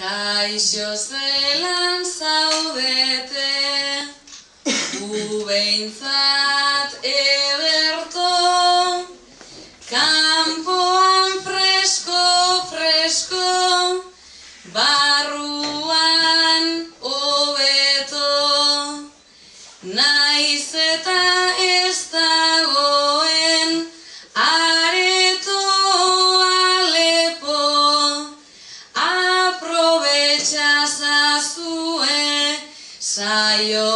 Kaixo zelan zaudete, gu behintzat ederto, kanpoan fresko, fresko, barruan hobeto, naiz Ohio.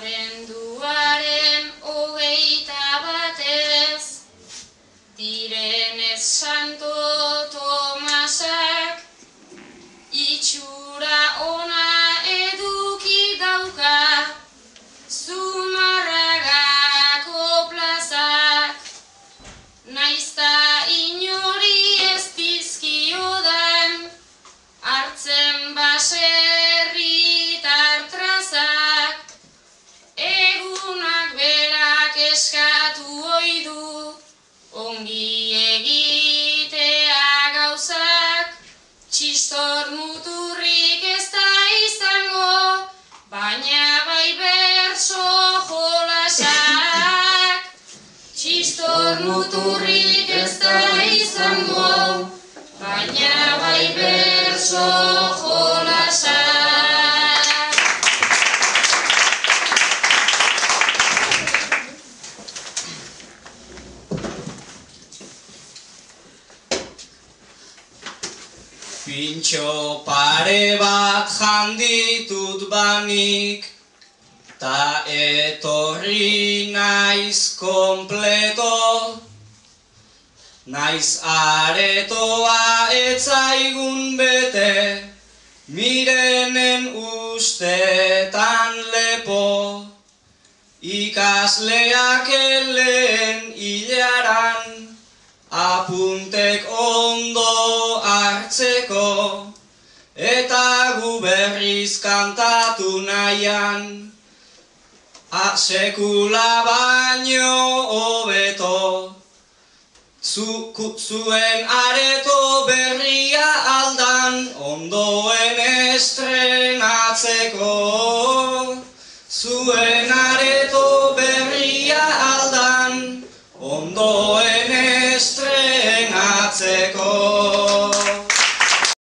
sabendo muturrik ez da izango. Baina bai berso jolasak Pintxo pare bat janditut banik, ta etorri naiz kompleto, naiz aretoa etzaigun bete, mirenen ustetan lepo, ikasleak elen hilaran, apuntek ondo hartzeko, eta gu berriz kantatu nahian, A sekula baino hobeto Zuku zuen areto berria aldan Ondoen estrenatzeko. Zuen areto berria aldan Ondoen